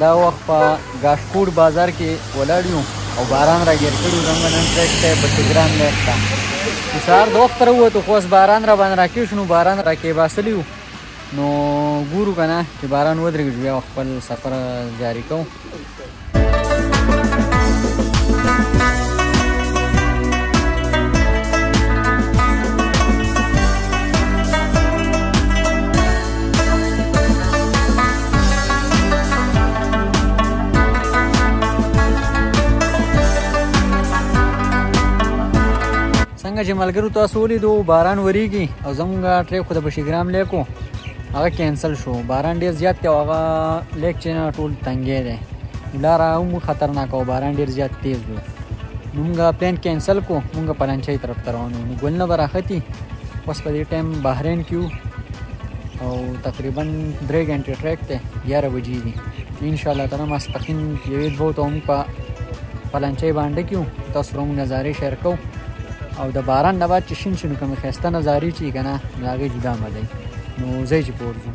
دا وخت په ګاش کوډ بازار کې ولاړ یو او باران را ګیر کړو زموږ نن ټریک ته په تګران لایق تا چې سهار د وخت راووتو خو اوس باران را باندې راکې شو نو باران را کې باسلی وو نو ګورو که نه چې باران ودرېږي بیا خپل سفر جاري کوو څنګه چې ملګرو تاسو ولیدو باران وریږي او زمونږ ټریک خو د بشیګرام لیکو هغه کینسل شو باران ډیر زیات دی هغه لیک چې نه ټول تنګې دی لاره هم خطرناک او باران ډیر زیات تیز دی نو موږ پلان کینسل کو موږ پلانچای طرف ته روانو نو ګلنه براختي اوس په دې ټایم بحرین کیو او تقریبا درې غنټې ټریک ته 11 بجې دي ان شاء الله تعالی ماسپخین یوې دوه ته هم په پلانچې باندې کیو تاسو روم نظارې شیر کو او د باران نه بعد چې شین شنو کوم خسته نظارې چی کنه لاغه جدا مده نو زه چې پورځم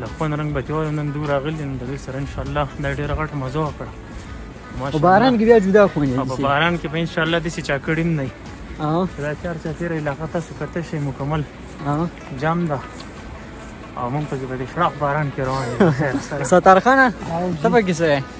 له خوند رنګ به تیور نن دور راغلی نن دوی سره ان شاء الله دا ډیره غټه مزه وکړه په باران کې بیا جدا خونې دي په باران کې په ان شاء الله د سې چا کړیم نه اه دا چار چا تیر علاقه تاسو کته شي مکمل اه جام ده او مونږ په دې خراب باران کې روان یو ستارخانه ته به کیسه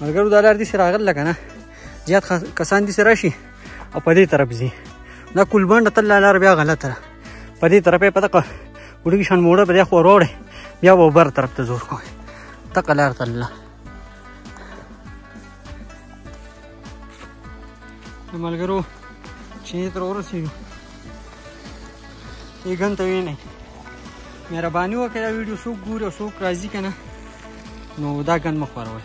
ملګرو دا لار دې سره راغله که نه زیات کسان دې سره راشي او په دې طرف ځي دا کولبنډه تل لار بیا غلطه ده په دې طرف یې په دغه وړي شان موړه په دې خو وروړې بیا به بر طرف ته زور کوي تک لار ته الله ملګرو چې تر ورسېږو یې ګن ته وینئ مهرباني وکړئ دا ویډیو څوک ګوري او څوک راځي که نه نو دا ګن مه خپروئ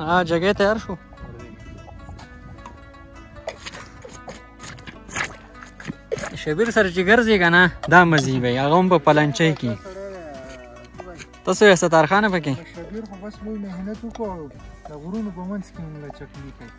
ها جګې تیار شو شبیر سره چې ګرځي که نه دا مزي به هغه هم په پلنچۍ کې تاسو یې ستارخانه پکې شبیر خو بس لوی محنت وکړو د غرونو په منځ کې موږ چکني کوي